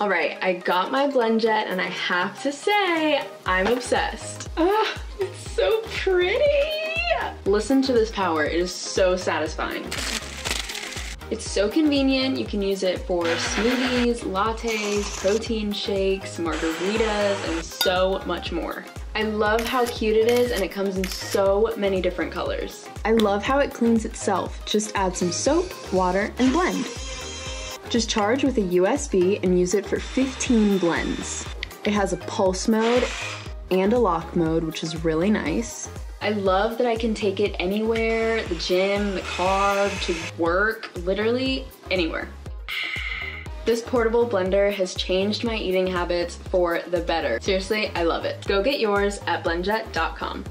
All right, I got my BlendJet and I have to say, I'm obsessed. Ah, it's so pretty. Listen to this power, it is so satisfying. It's so convenient. You can use it for smoothies, lattes, protein shakes, margaritas, and so much more. I love how cute it is and it comes in so many different colors. I love how it cleans itself. Just add some soap, water, and blend. Just charge with a USB and use it for 15 blends. It has a pulse mode and a lock mode, which is really nice. I love that I can take it anywhere, the gym, the car, to work, literally anywhere. This portable blender has changed my eating habits for the better. Seriously, I love it. Go get yours at blendjet.com.